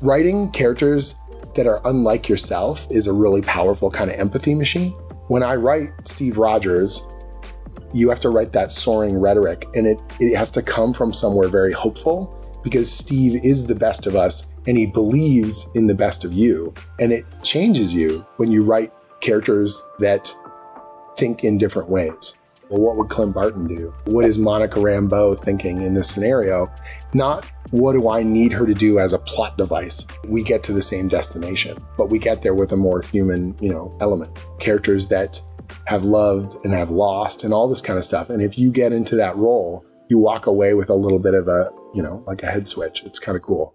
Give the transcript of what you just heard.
writing characters that are unlike yourself is a really powerful kind of empathy machine. When I write Steve Rogers, you have to write that soaring rhetoric and it, it has to come from somewhere very hopeful because Steve is the best of us and he believes in the best of you. And it changes you when you write characters that think in different ways. Well, what would Clint Barton do? What is Monica Rambeau thinking in this scenario? Not what do I need her to do as a plot device? We get to the same destination, but we get there with a more human, you know, element. Characters that have loved and have lost and all this kind of stuff. And if you get into that role, you walk away with a little bit of a, you know, like a head switch. It's kind of cool.